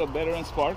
a Veterans Park?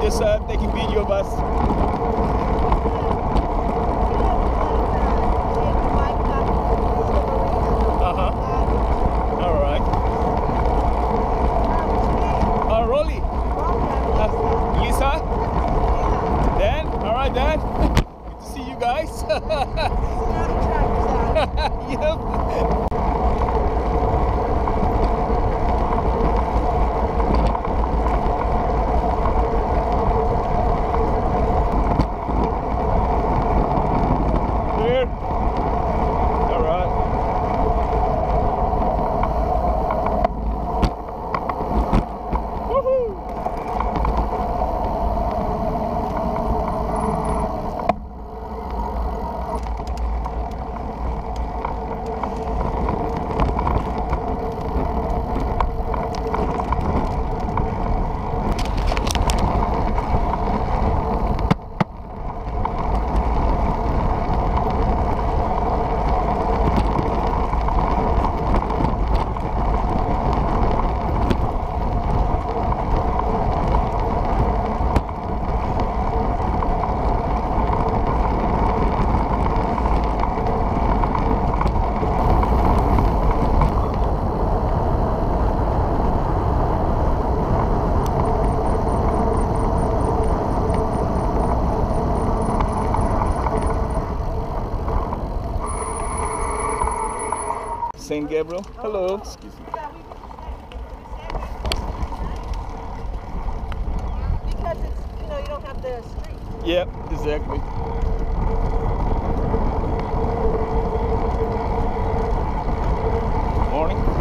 Just uh, taking video of us. Uh-huh. All right. Oh, Rollee. Uh, Lisa? Dan? All right, Dan. Good to see you guys. yep. Here. All right. Woohoo! Saint Gabriel. Hello. Excuse me. Because it's, you know, you don't have the street. Yep, exactly. Morning.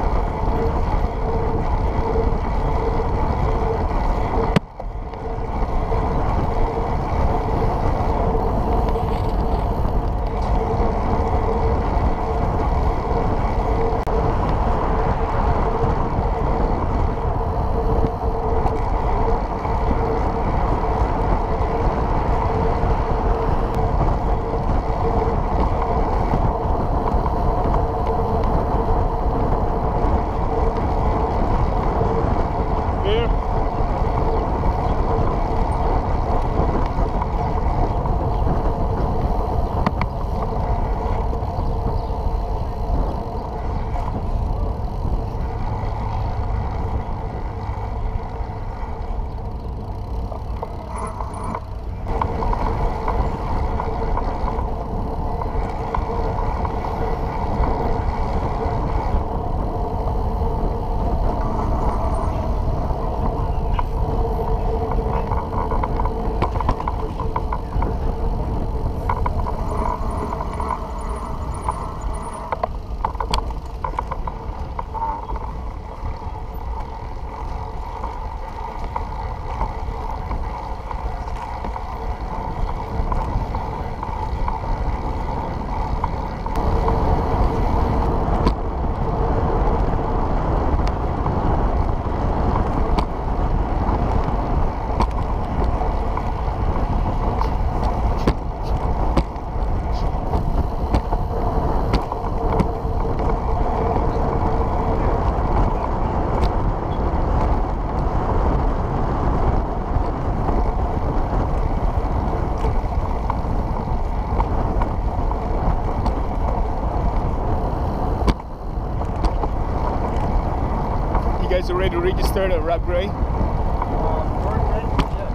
Guys already registered at Rock Gray?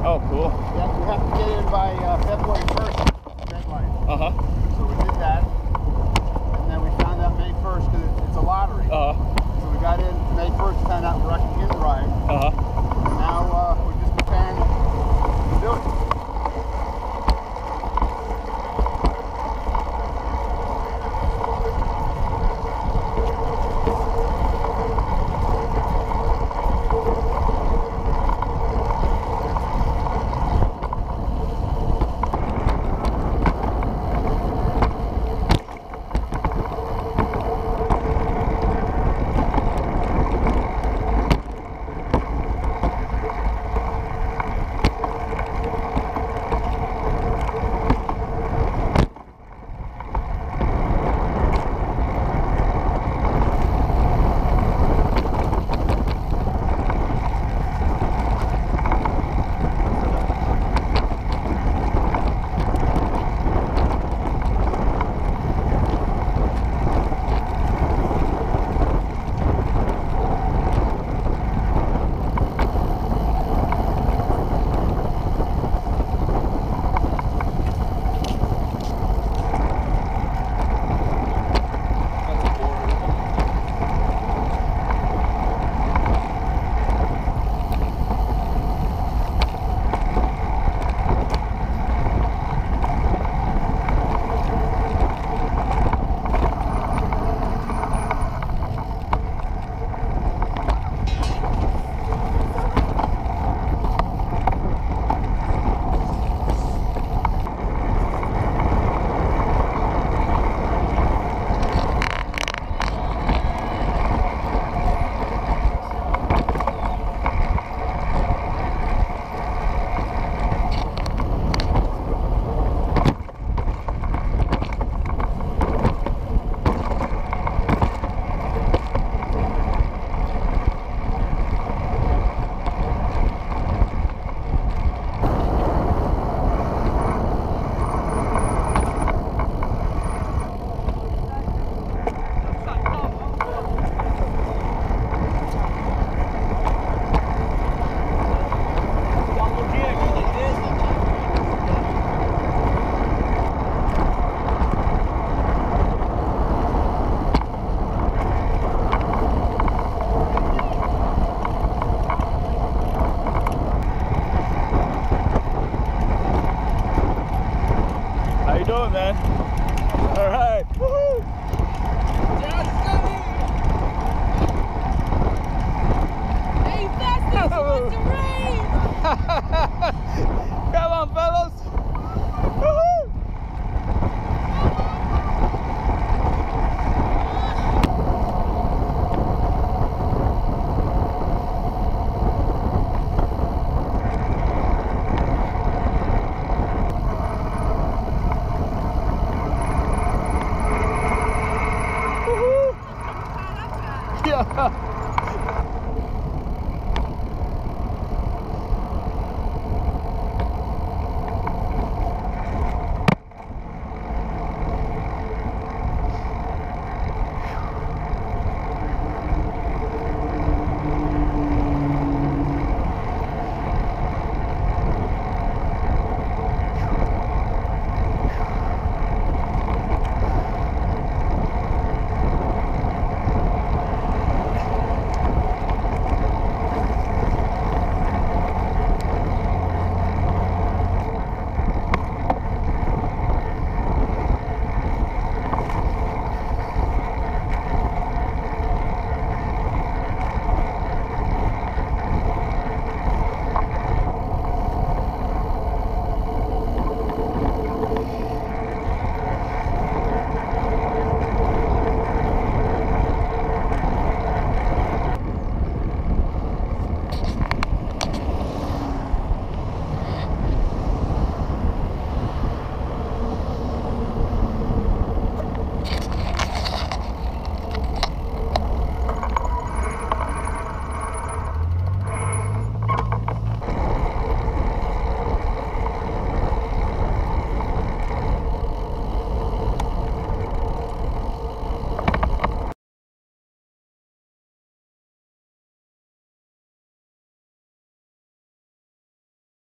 Oh, cool. Yeah, we have to get in by uh, February